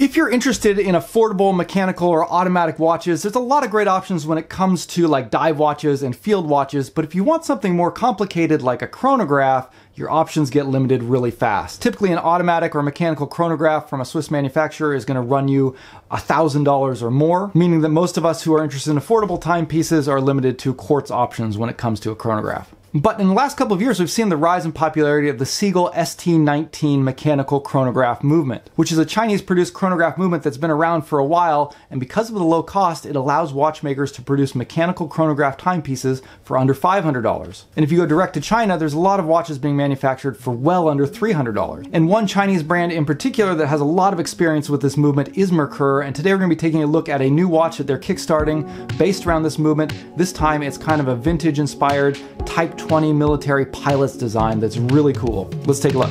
If you're interested in affordable mechanical or automatic watches, there's a lot of great options when it comes to like dive watches and field watches, but if you want something more complicated like a chronograph, your options get limited really fast. Typically, an automatic or mechanical chronograph from a Swiss manufacturer is going to run you $1,000 or more, meaning that most of us who are interested in affordable timepieces are limited to quartz options when it comes to a chronograph. But in the last couple of years, we've seen the rise in popularity of the Seagull ST19 mechanical chronograph movement, which is a Chinese produced chronograph movement that's been around for a while, and because of the low cost, it allows watchmakers to produce mechanical chronograph timepieces for under $500. And if you go direct to China, there's a lot of watches being manufactured for well under $300. And one Chinese brand in particular that has a lot of experience with this movement is Merkur, and today we're going to be taking a look at a new watch that they're kickstarting based around this movement. This time it's kind of a vintage inspired Type 20 military pilots design that's really cool. Let's take a look.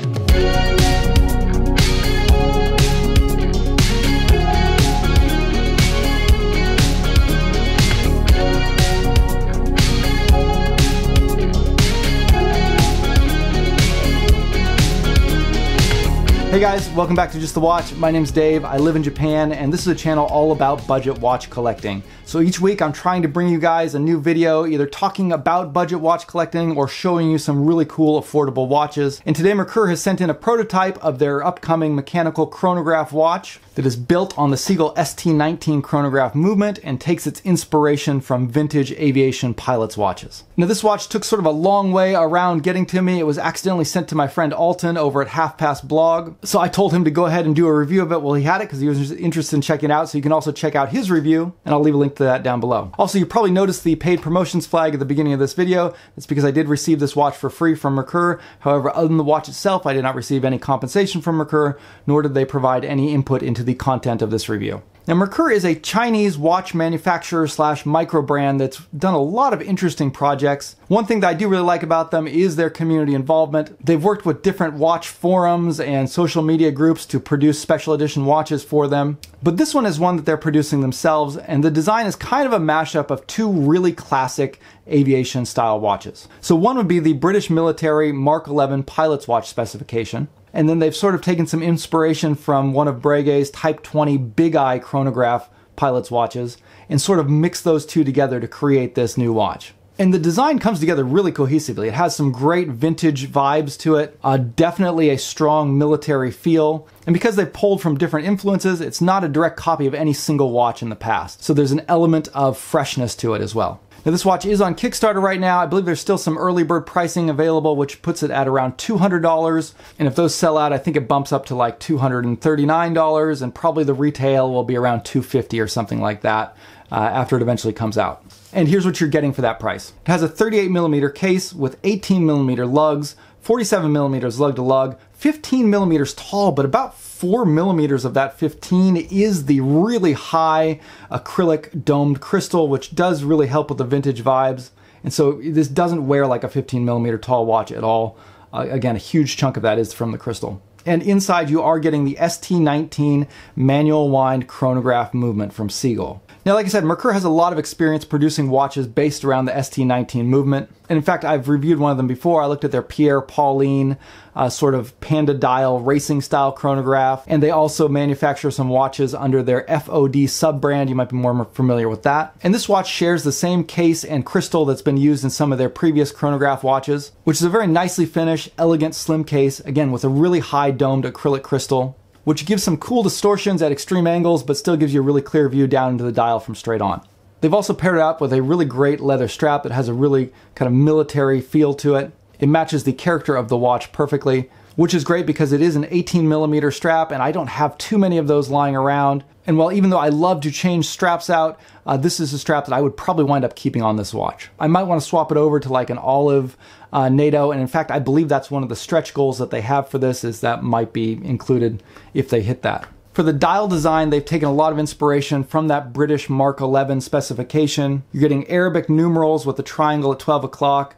Hey guys, welcome back to Just the Watch. My name's Dave. I live in Japan, and this is a channel all about budget watch collecting. So each week I'm trying to bring you guys a new video, either talking about budget watch collecting or showing you some really cool affordable watches. And today Merkur has sent in a prototype of their upcoming mechanical chronograph watch that is built on the Seagull ST19 chronograph movement and takes its inspiration from vintage aviation pilots watches. Now this watch took sort of a long way around getting to me. It was accidentally sent to my friend Alton over at Half Past Blog. So I told him to go ahead and do a review of it. Well, he had it because he was interested in checking it out. So you can also check out his review and I'll leave a link to that down below. Also, you probably noticed the paid promotions flag at the beginning of this video. It's because I did receive this watch for free from Merkur. However, other than the watch itself, I did not receive any compensation from Merkur, nor did they provide any input into the content of this review. Now, Merkur is a Chinese watch manufacturer slash micro brand that's done a lot of interesting projects. One thing that I do really like about them is their community involvement. They've worked with different watch forums and social media groups to produce special edition watches for them. But this one is one that they're producing themselves, and the design is kind of a mashup of two really classic aviation style watches. So one would be the British military Mark 11 pilot's watch specification. And then they've sort of taken some inspiration from one of Breguet's Type 20 Big Eye chronograph pilot's watches and sort of mixed those two together to create this new watch. And the design comes together really cohesively. It has some great vintage vibes to it, uh, definitely a strong military feel. And because they've pulled from different influences, it's not a direct copy of any single watch in the past. So there's an element of freshness to it as well. Now, this watch is on Kickstarter right now. I believe there's still some early bird pricing available, which puts it at around $200. And if those sell out, I think it bumps up to like $239, and probably the retail will be around 250 or something like that uh, after it eventually comes out. And here's what you're getting for that price. It has a 38 millimeter case with 18 millimeter lugs, 47 millimeters lug to lug, 15 millimeters tall, but about 4 millimeters of that 15 is the really high acrylic domed crystal, which does really help with the vintage vibes. And so this doesn't wear like a 15 millimeter tall watch at all. Uh, again, a huge chunk of that is from the crystal. And inside you are getting the ST19 manual wind chronograph movement from Seagull. Now, like I said, Merkur has a lot of experience producing watches based around the ST19 movement. And in fact, I've reviewed one of them before. I looked at their Pierre Paulin uh, sort of panda dial racing style chronograph. And they also manufacture some watches under their FOD sub brand. You might be more familiar with that. And this watch shares the same case and crystal that's been used in some of their previous chronograph watches, which is a very nicely finished, elegant, slim case, again, with a really high domed acrylic crystal which gives some cool distortions at extreme angles, but still gives you a really clear view down into the dial from straight on. They've also paired it up with a really great leather strap that has a really kind of military feel to it. It matches the character of the watch perfectly, which is great because it is an 18 millimeter strap and I don't have too many of those lying around. And while even though I love to change straps out, uh, this is a strap that I would probably wind up keeping on this watch. I might want to swap it over to like an olive uh, NATO, and in fact, I believe that's one of the stretch goals that they have for this is that might be included if they hit that. For the dial design, they've taken a lot of inspiration from that British Mark 11 specification. You're getting Arabic numerals with a triangle at 12 o'clock,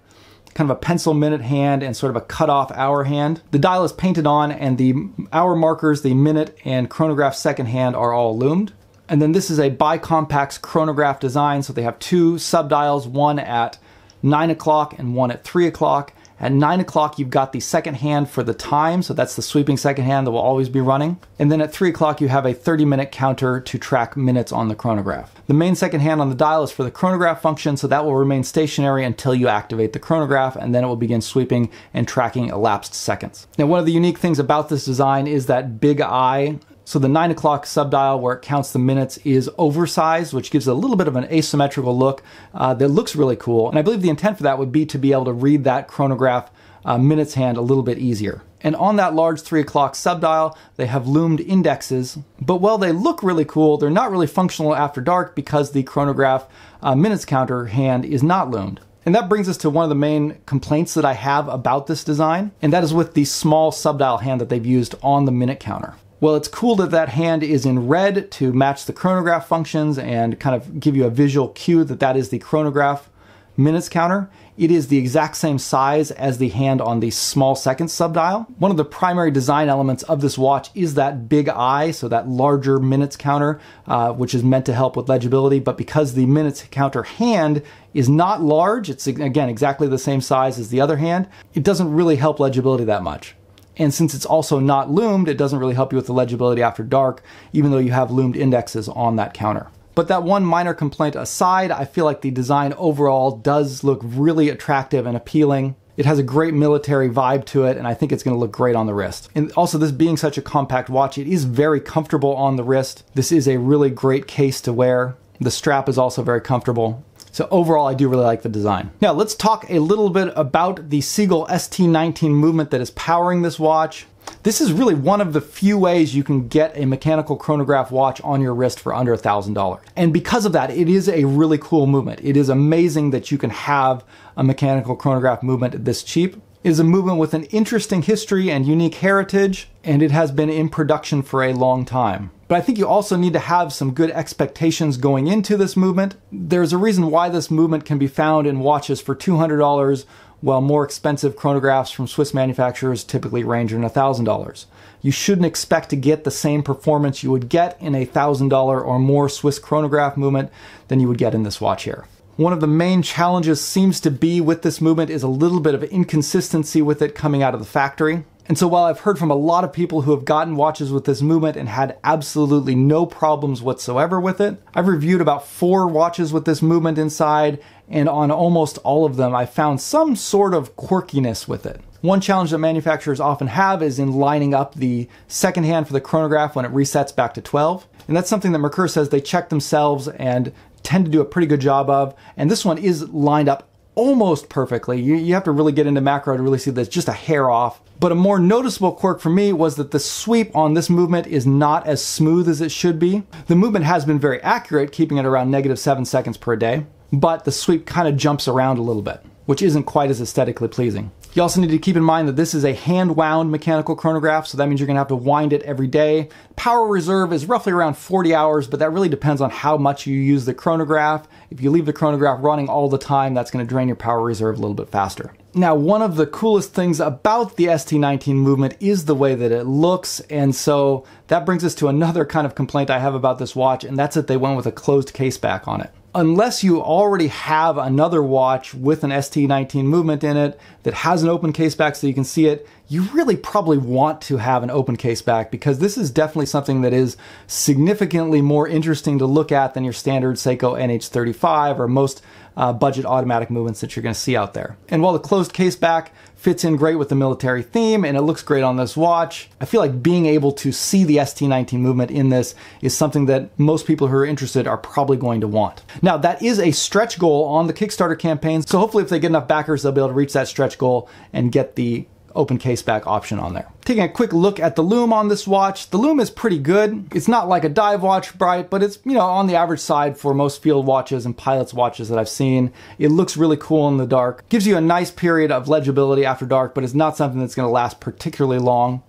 kind of a pencil minute hand and sort of a cut-off hour hand. The dial is painted on and the hour markers, the minute and chronograph second hand are all loomed. And then this is a bicompax chronograph design, so they have two subdials, one at 9 o'clock and one at 3 o'clock. At 9 o'clock, you've got the second hand for the time, so that's the sweeping second hand that will always be running. And then at 3 o'clock, you have a 30 minute counter to track minutes on the chronograph. The main second hand on the dial is for the chronograph function, so that will remain stationary until you activate the chronograph, and then it will begin sweeping and tracking elapsed seconds. Now, one of the unique things about this design is that big eye so the 9 o'clock subdial where it counts the minutes is oversized, which gives a little bit of an asymmetrical look uh, that looks really cool. And I believe the intent for that would be to be able to read that chronograph uh, minutes hand a little bit easier. And on that large 3 o'clock subdial, they have loomed indexes. But while they look really cool, they're not really functional after dark because the chronograph uh, minutes counter hand is not loomed. And that brings us to one of the main complaints that I have about this design, and that is with the small subdial hand that they've used on the minute counter. Well, it's cool that that hand is in red to match the chronograph functions and kind of give you a visual cue that that is the chronograph minutes counter. It is the exact same size as the hand on the small seconds subdial. One of the primary design elements of this watch is that big eye, so that larger minutes counter, uh, which is meant to help with legibility. But because the minutes counter hand is not large, it's again exactly the same size as the other hand, it doesn't really help legibility that much. And since it's also not loomed, it doesn't really help you with the legibility after dark, even though you have loomed indexes on that counter. But that one minor complaint aside, I feel like the design overall does look really attractive and appealing. It has a great military vibe to it, and I think it's going to look great on the wrist. And also, this being such a compact watch, it is very comfortable on the wrist. This is a really great case to wear. The strap is also very comfortable. So overall, I do really like the design. Now let's talk a little bit about the Seagull ST19 movement that is powering this watch. This is really one of the few ways you can get a mechanical chronograph watch on your wrist for under $1,000. And because of that, it is a really cool movement. It is amazing that you can have a mechanical chronograph movement this cheap. It is a movement with an interesting history and unique heritage, and it has been in production for a long time. But I think you also need to have some good expectations going into this movement. There's a reason why this movement can be found in watches for $200, while more expensive chronographs from Swiss manufacturers typically range in $1,000. You shouldn't expect to get the same performance you would get in a $1,000 or more Swiss chronograph movement than you would get in this watch here. One of the main challenges seems to be with this movement is a little bit of inconsistency with it coming out of the factory. And so while I've heard from a lot of people who have gotten watches with this movement and had absolutely no problems whatsoever with it, I've reviewed about four watches with this movement inside, and on almost all of them, I found some sort of quirkiness with it. One challenge that manufacturers often have is in lining up the second hand for the chronograph when it resets back to 12. And that's something that Merkur says they check themselves and tend to do a pretty good job of. And this one is lined up almost perfectly. You, you have to really get into macro to really see that it's just a hair off. But a more noticeable quirk for me was that the sweep on this movement is not as smooth as it should be. The movement has been very accurate, keeping it around negative seven seconds per day, but the sweep kind of jumps around a little bit, which isn't quite as aesthetically pleasing. You also need to keep in mind that this is a hand wound mechanical chronograph, so that means you're gonna have to wind it every day. Power reserve is roughly around 40 hours, but that really depends on how much you use the chronograph. If you leave the chronograph running all the time, that's gonna drain your power reserve a little bit faster. Now, one of the coolest things about the ST19 movement is the way that it looks, and so that brings us to another kind of complaint I have about this watch, and that's that they went with a closed case back on it unless you already have another watch with an ST19 movement in it that has an open case back so you can see it, you really probably want to have an open case back because this is definitely something that is significantly more interesting to look at than your standard Seiko NH35 or most uh, budget automatic movements that you're going to see out there. And while the closed case back fits in great with the military theme and it looks great on this watch, I feel like being able to see the ST19 movement in this is something that most people who are interested are probably going to want. Now, that is a stretch goal on the Kickstarter campaign, so hopefully if they get enough backers, they'll be able to reach that stretch goal and get the open case back option on there. Taking a quick look at the lume on this watch, the lume is pretty good. It's not like a dive watch bright, but it's, you know, on the average side for most field watches and pilot's watches that I've seen. It looks really cool in the dark. Gives you a nice period of legibility after dark, but it's not something that's going to last particularly long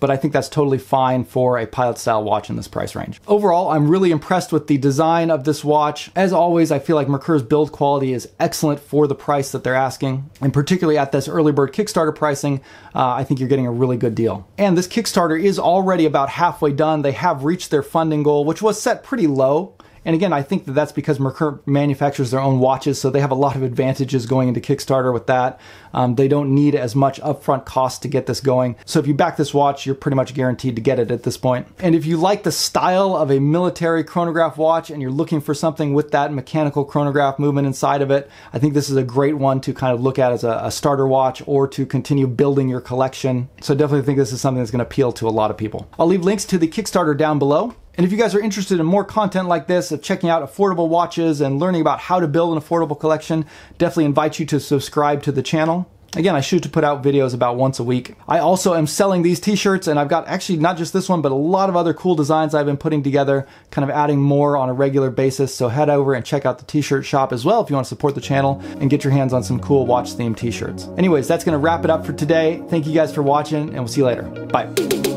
but I think that's totally fine for a pilot style watch in this price range. Overall, I'm really impressed with the design of this watch. As always, I feel like Merkur's build quality is excellent for the price that they're asking, and particularly at this early bird Kickstarter pricing, uh, I think you're getting a really good deal. And this Kickstarter is already about halfway done. They have reached their funding goal, which was set pretty low And again, I think that that's because Merkur manufactures their own watches, so they have a lot of advantages going into Kickstarter with that. Um, they don't need as much upfront cost to get this going. So if you back this watch, you're pretty much guaranteed to get it at this point. And if you like the style of a military chronograph watch and you're looking for something with that mechanical chronograph movement inside of it, I think this is a great one to kind of look at as a, a starter watch or to continue building your collection. So definitely think this is something that's going to appeal to a lot of people. I'll leave links to the Kickstarter down below. And if you guys are interested in more content like this, of checking out affordable watches and learning about how to build an affordable collection, definitely invite you to subscribe to the channel. Again, I shoot to put out videos about once a week. I also am selling these t-shirts and I've got actually not just this one, but a lot of other cool designs I've been putting together, kind of adding more on a regular basis. So head over and check out the t-shirt shop as well if you want to support the channel and get your hands on some cool watch themed t-shirts. Anyways, that's going to wrap it up for today. Thank you guys for watching and we'll see you later. Bye.